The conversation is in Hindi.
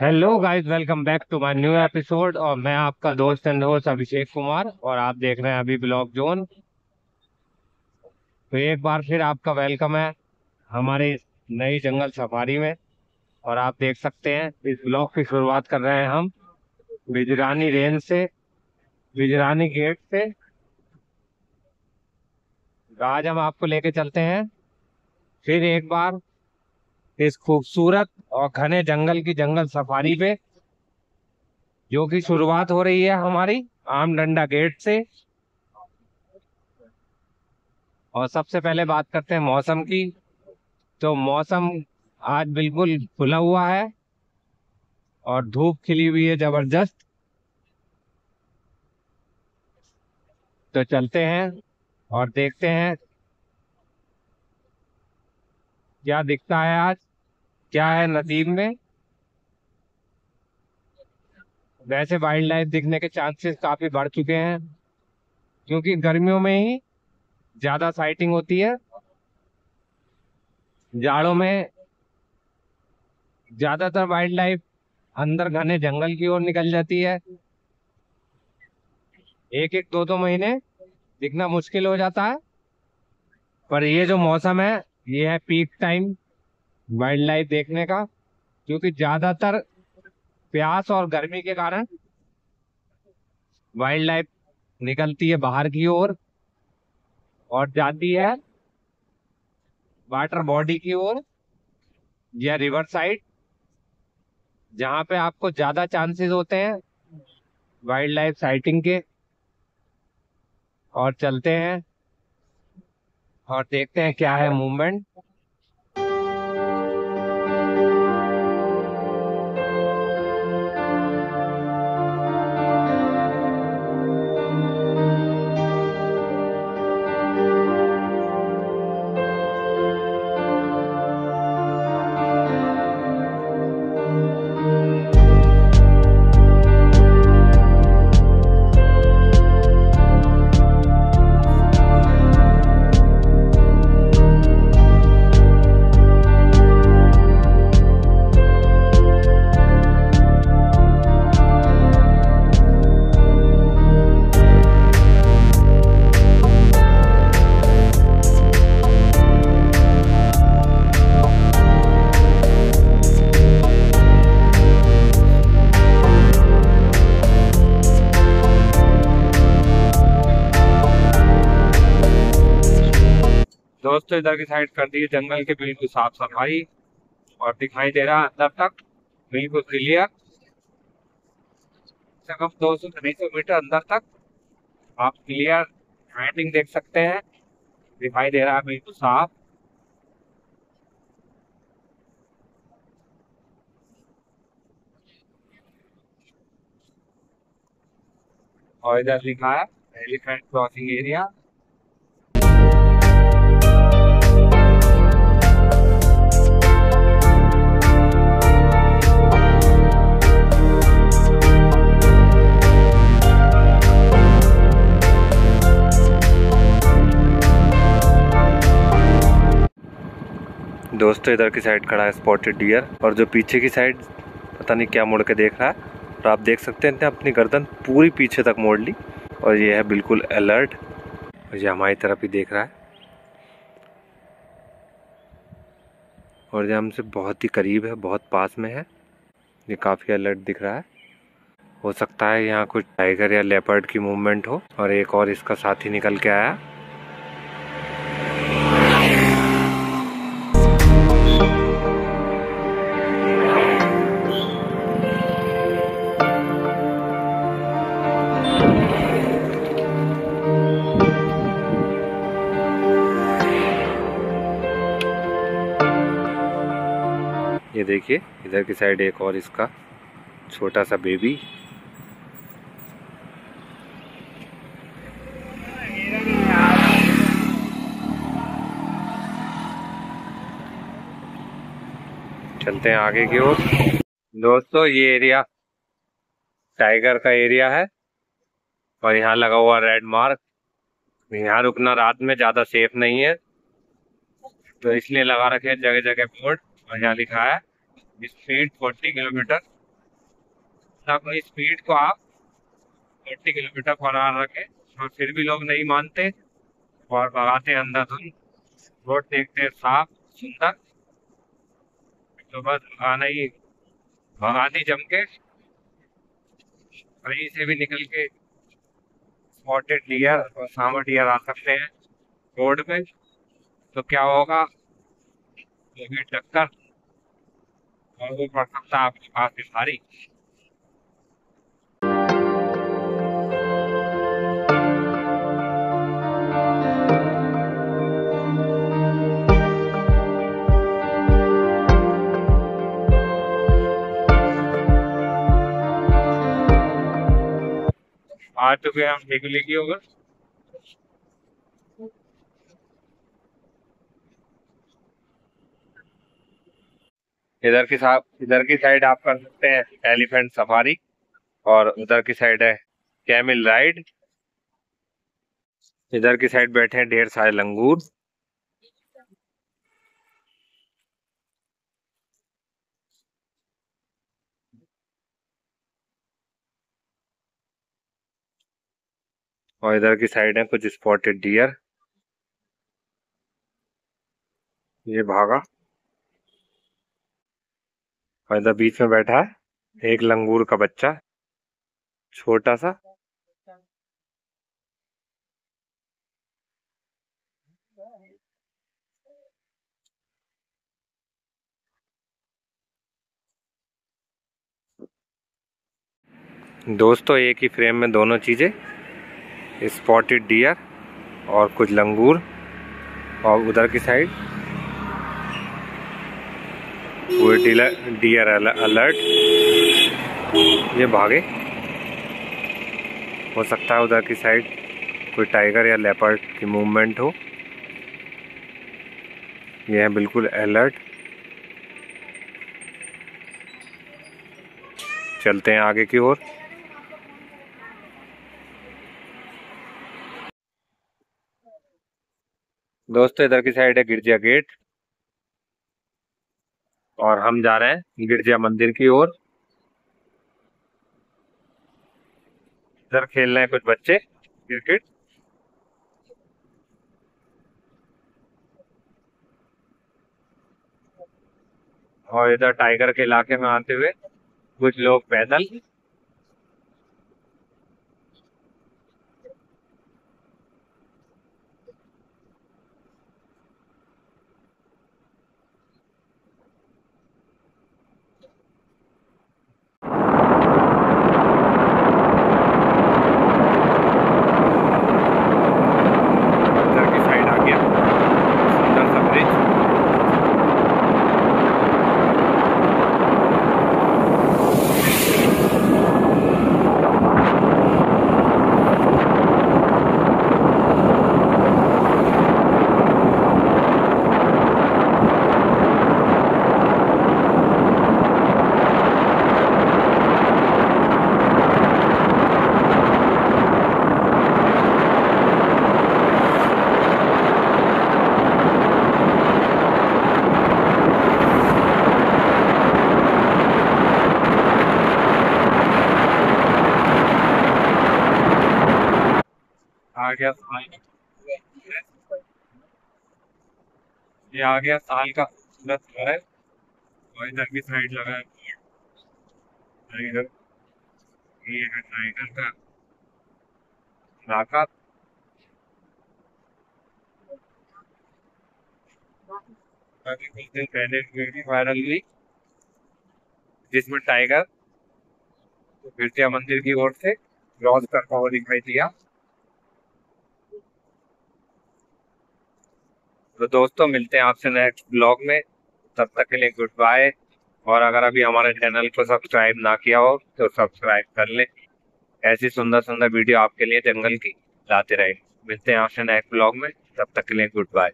Hello guys welcome back to my new episode और मैं आपका दोस्त एंड होस्ट अभिषेक कुमार और आप देख रहे हैं अभी ब्लॉग जोन। तो एक बार फिर आपका वेलकम है हमारे नई जंगल सफारी में और आप देख सकते हैं इस ब्लॉग की शुरुआत कर रहे हैं हम बिजरानी रेंज से, बिजरानी गेट से। आज हम आपको लेके चलते हैं। फिर एक बार इस खूबसूरत और घने जंगल की जंगल सफारी पे, जो कि शुरुआत हो रही है हमारी आम डंडा गेट से। और सबसे पहले बात करते हैं मौसम की। तो मौसम आज बिल्कुल खुला हुआ है और धूप खिली हुई है ज़बरदस्त। तो चलते हैं और देखते हैं, क्या दिखता है आज। क्या है नदीम में? वैसे वाइल्ड लाइफ दिखने के चांसेस काफ़ी बढ़ चुके हैं, क्योंकि गर्मियों में ही ज़्यादा साइटिंग होती है। जाड़ों में ज़्यादातर वाइल्ड लाइफ अंदर घने जंगल की ओर निकल जाती है। एक एक दो दो महीने दिखना मुश्किल हो जाता है। पर ये जो मौसम है, ये है पीक टाइम वाइल्ड लाइफ देखने का क्योंकि ज़्यादातर प्यास और गर्मी के कारण वाइल्ड लाइफ निकलती है बाहर की ओर और, जाती है वाटर बॉडी की ओर या रिवर साइड जहाँ पे आपको ज़्यादा चांसेस होते हैं वाइल्ड लाइफ साइटिंग के और चलते हैं और देखते हैं क्या है मूवमेंट दोस्तों, इधर की साइड कर दी, जंगल के बिल्कुल साफ़ सफ़ाई और दिखाई दे रहा अंदर तक, बिल्कुल क्लियर कम दो सौ ढाई सौ मीटर अंदर तक, आप क्लियर राइटिंग देख सकते हैं। दिखाई दे रहा है बिल्कुल साफ़। और इधर लिखा है, एलिफेंट क्रॉसिंग एरिया। दोस्तों इधर की साइड खड़ा है स्पॉटेड डियर और जो पीछे की साइड पता नहीं क्या मुड़ के देख रहा है। और आप देख सकते हैं अपनी गर्दन पूरी पीछे तक मोड़ ली और ये है बिल्कुल अलर्ट और ये हमारी तरफ़ ही देख रहा है। और ये हमसे बहुत ही करीब है, बहुत पास में है। ये काफ़ी अलर्ट दिख रहा है। हो सकता है यहाँ कुछ टाइगर या लेपर्ड की मूवमेंट हो और एक और इसका साथी निकल के आया। देखिए, इधर की साइड एक और इसका छोटा सा बेबी चलते हैं आगे की ओर। दोस्तों, ये एरिया टाइगर का एरिया है और यहाँ लगा हुआ रेड मार्क यहाँ रुकना रात में ज़्यादा सेफ़ नहीं है। तो इसलिए लगा रखे जगह जगह बोर्ड और यहाँ लिखा है स्पीड फोर्टी किलोमीटर। अपनी स्पीड को आप फोर्टी किलोमीटर पर आवर रखें, और फिर भी लोग नहीं मानते। और भगाते अंदर धुन रोड देखते साफ़, सुंदर। तो बस भगाना ही, भगानी जम के कहीं से भी निकल के स्पॉटेड डियर और सामर डियर आ सकते हैं रोड पे। तो क्या होगा? टक्कर। और भी भारी आ चुके हैं हम ठेकुली की होगा। इधर की साहब इधर की साइड आप कर सकते हैं एलिफेंट सफारी और उधर की साइड है कैमिल राइड। इधर की साइड बैठे हैं ढेर सारे लंगूर। और इधर की साइड है कुछ स्पॉटेड डियर ये भागा। और इधर बीच में बैठा है, एक लंगूर का बच्चा, छोटा सा। दोस्तों, एक ही फ्रेम में दोनों चीज़ें स्पॉटेड डियर और कुछ लंगूर, और उधर की साइड वो डियर अलर्ट ये भागे। हो सकता है उधर की साइड कोई टाइगर या लेपर्ड की मूवमेंट हो। ये है बिल्कुल अलर्ट चलते हैं आगे की ओर। दोस्तों, इधर की साइड है गिरजा गेट और हम जा रहे हैं गिरजा मंदिर की ओर। इधर खेल रहे हैं कुछ बच्चे, क्रिकेट। और इधर टाइगर के इलाके में आते हुए कुछ लोग पैदल आ गया साल ये आ गया साल का घर है, और इधर की साइड लगा है। इधर ये है टाइगर का नाका अभी कुछ दिन पहले वायरल हुई जिसमें टाइगर गिरजा मंदिर की ओर से क्रॉस करता हुआ दिखाई दिया तो दोस्तों, मिलते हैं आपसे नेक्स्ट ब्लॉग में। तब तक के लिए गुड बाय और अगर अभी हमारे चैनल को सब्सक्राइब ना किया हो तो सब्सक्राइब कर ले। ऐसी सुंदर सुंदर वीडियो आपके लिए जंगल की लाते रहे। मिलते हैं आपसे नेक्स्ट ब्लॉग में। तब तक के लिए गुड बाय